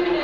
you